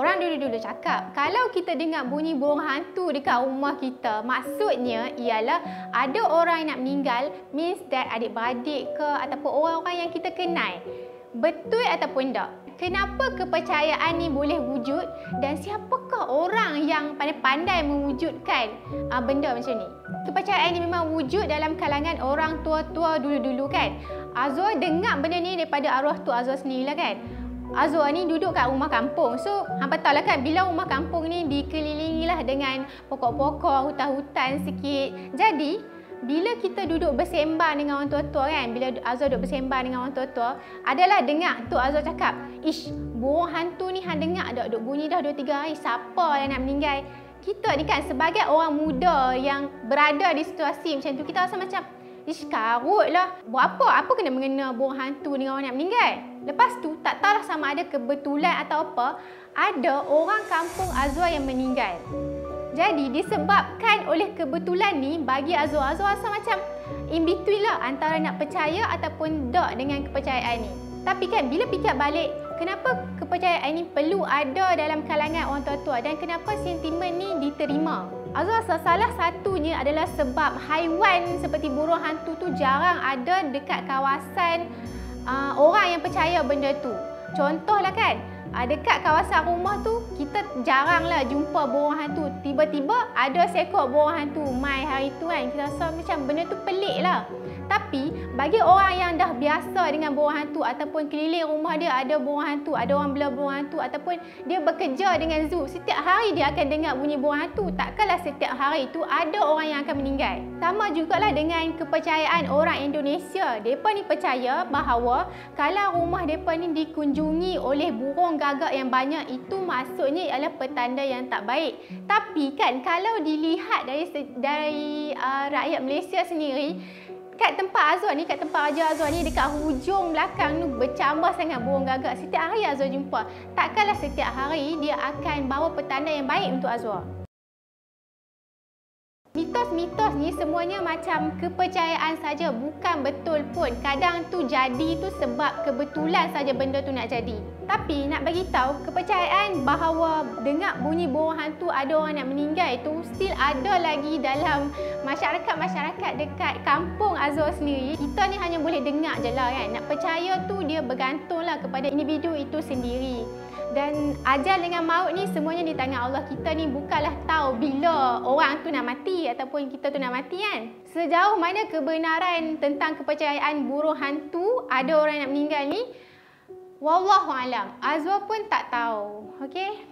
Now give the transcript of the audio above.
Orang dulu-dulu cakap, kalau kita dengar bunyi burung hantu dekat rumah kita, maksudnya ialah ada orang yang nak meninggal, means that adik-beradik ke ataupun orang-orang yang kita kenal. Betul ataupun tak? Kenapa kepercayaan ni boleh wujud dan siapakah orang yang pandai-pandai mewujudkan uh, benda macam ni? Kepercayaan ni memang wujud dalam kalangan orang tua-tua dulu-dulu kan? Azwa dengar benda ni daripada arwah tu Azwa sendirilah kan? Azwa ni duduk kat rumah kampung. So, hampa tahu lah kan bila rumah kampung ni dikelilingi lah dengan pokok-pokok, hutan-hutan sikit. Jadi, bila kita duduk bersembang dengan orang tua-tua kan, bila Azwa duduk bersembang dengan orang tua-tua, adalah dengar tu Azwa cakap, "Ish, burung hantu ni hang dengar dak duk bunyi dah 2 3 hari, siapa yang nak meninggal?" Kita ni kan sebagai orang muda yang berada di situasi macam tu, kita rasa macam Ish karut lah. Buat apa? Apa kena mengena burung hantu dengan orang nak meninggal? Lepas tu, tak tahulah sama ada kebetulan atau apa, ada orang kampung Azwa yang meninggal. Jadi disebabkan oleh kebetulan ni bagi Azwar, Azwar rasa macam in between lah antara nak percaya ataupun tak dengan kepercayaan ni. Tapi kan bila fikir balik, kenapa kepercayaan ni perlu ada dalam kalangan orang tua-tua dan kenapa sentimen ni diterima? Azwar rasa salah satunya adalah sebab haiwan seperti burung hantu tu jarang ada dekat kawasan uh, orang yang percaya benda tu. Contohlah kan, uh, dekat kawasan rumah tu kita jaranglah jumpa burung hantu. Tiba-tiba ada seekor burung hantu mai hari tu kan. Kita rasa macam benda tu pelik lah. Tapi bagi orang yang dah biasa dengan burung hantu ataupun keliling rumah dia ada burung hantu, ada orang bela burung hantu ataupun dia bekerja dengan zoo, setiap hari dia akan dengar bunyi burung hantu. Takkanlah setiap hari tu ada orang yang akan meninggal. Sama jugalah dengan kepercayaan orang Indonesia. Mereka ni percaya bahawa kalau rumah mereka ni dikunjungi oleh burung gagak yang banyak itu maksudnya ialah petanda yang tak baik. Tapi kan kalau dilihat dari dari uh, rakyat Malaysia sendiri, kat tempat Azwar ni, kat tempat Raja Azwar ni dekat hujung belakang tu bercambah sangat burung gagak. Setiap hari Azwar jumpa. Takkanlah setiap hari dia akan bawa petanda yang baik untuk Azwar. Mitos-mitos ni semuanya macam kepercayaan saja bukan betul pun. Kadang tu jadi tu sebab kebetulan saja benda tu nak jadi. Tapi nak bagi tahu kepercayaan bahawa dengar bunyi burung hantu ada orang nak meninggal itu still ada lagi dalam masyarakat-masyarakat dekat kampung Azwar sendiri. Kita ni hanya boleh dengar je lah kan. Nak percaya tu dia bergantunglah kepada individu itu sendiri. Dan ajal dengan maut ni semuanya di tangan Allah. Kita ni bukanlah tahu bila orang tu nak mati ataupun kita tu nak mati kan. Sejauh mana kebenaran tentang kepercayaan burung hantu ada orang nak meninggal ni, Wallahu alam. Azwa pun tak tahu. Okey?